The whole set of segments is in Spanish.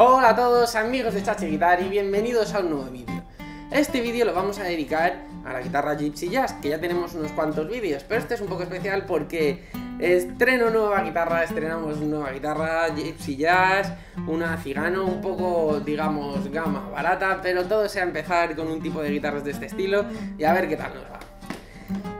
Hola a todos amigos de Chachi Guitar y bienvenidos a un nuevo vídeo. Este vídeo lo vamos a dedicar a la guitarra Gypsy Jazz, que ya tenemos unos cuantos vídeos, pero este es un poco especial porque estreno nueva guitarra, estrenamos nueva guitarra Gypsy Jazz, una Cigano un poco, digamos, gama barata, pero todo sea empezar con un tipo de guitarras de este estilo y a ver qué tal nos va.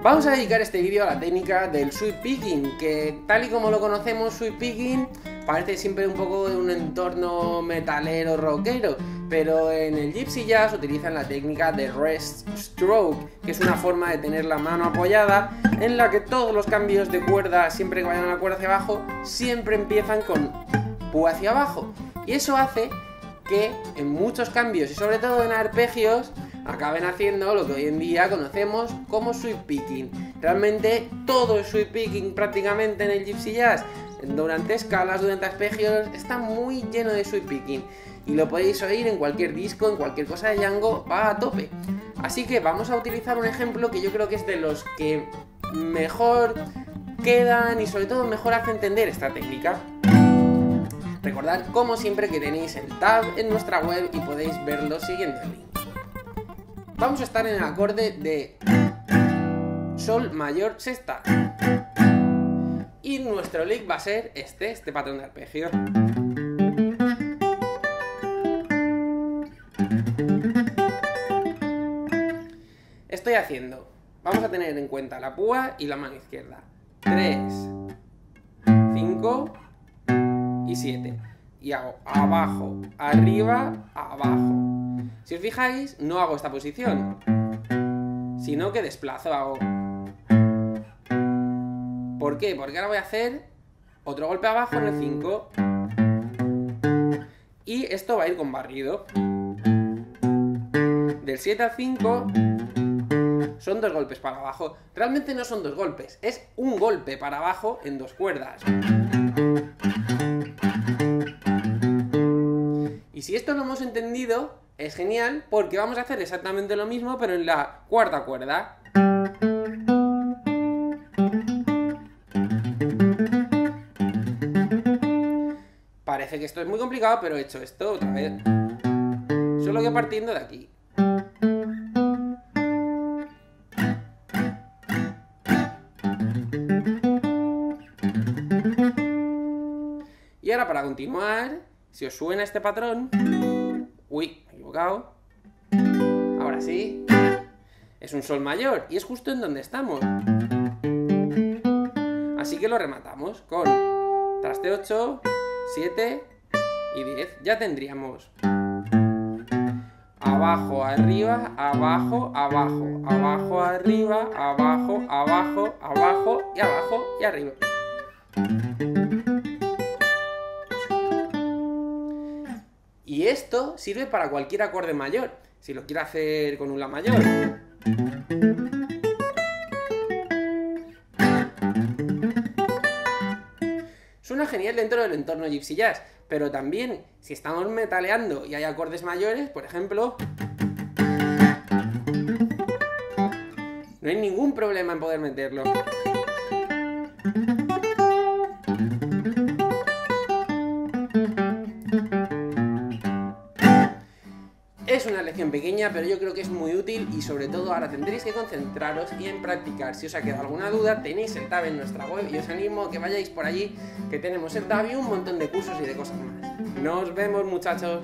Vamos a dedicar este vídeo a la técnica del sweep picking, que tal y como lo conocemos, sweep picking parece siempre un poco de un entorno metalero rockero, pero en el Gypsy Jazz utilizan la técnica de rest stroke, que es una forma de tener la mano apoyada en la que todos los cambios de cuerda, siempre que vayan a la cuerda hacia abajo, siempre empiezan con pu hacia abajo. Y eso hace que en muchos cambios y sobre todo en arpegios acaben haciendo lo que hoy en día conocemos como sweep picking. Realmente todo es sweep picking prácticamente en el Gypsy Jazz. Durante escalas, durante arpegios, está muy lleno de sweep picking. Y lo podéis oír en cualquier disco, en cualquier cosa de Django, va a tope. Así que vamos a utilizar un ejemplo que yo creo que es de los que mejor quedan y sobre todo mejor hace entender esta técnica. Recordad como siempre que tenéis el tab en nuestra web y podéis verlo siguiendo el link vamos a estar en el acorde de Sol mayor sexta. Y nuestro lick va a ser este, este patrón de arpegio. Estoy haciendo, vamos a tener en cuenta la púa y la mano izquierda. 3, 5 y 7. Y hago abajo, arriba, abajo. Si os fijáis, no hago esta posición, sino que desplazo, hago... ¿Por qué? Porque ahora voy a hacer otro golpe abajo en el 5. Y esto va a ir con barrido. Del 7 al 5 son dos golpes para abajo. Realmente no son dos golpes, es un golpe para abajo en dos cuerdas. Y si esto lo hemos entendido, es genial porque vamos a hacer exactamente lo mismo pero en la cuarta cuerda. Parece que esto es muy complicado, pero he hecho esto otra vez. Solo que partiendo de aquí. Y ahora para continuar, si os suena este patrón... Uy, equivocado. Ahora sí. Es un sol mayor y es justo en donde estamos. Así que lo rematamos con traste 8, 7 y 10. Ya tendríamos abajo, arriba, abajo, abajo, abajo, arriba, abajo, abajo, abajo y abajo y arriba. Y esto sirve para cualquier acorde mayor, si lo quiero hacer con un La mayor. Genial dentro del entorno Gypsy Jazz, pero también si estamos metaleando y hay acordes mayores, por ejemplo... No hay ningún problema en poder meterlo. Una lección pequeña, pero yo creo que es muy útil y sobre todo ahora tendréis que concentraros y en practicar. Si os ha quedado alguna duda, tenéis el tab en nuestra web y os animo a que vayáis por allí, que tenemos el tab y un montón de cursos y de cosas más. Nos vemos muchachos.